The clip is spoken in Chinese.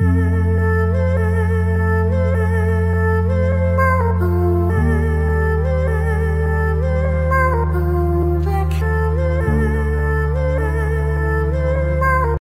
嗯。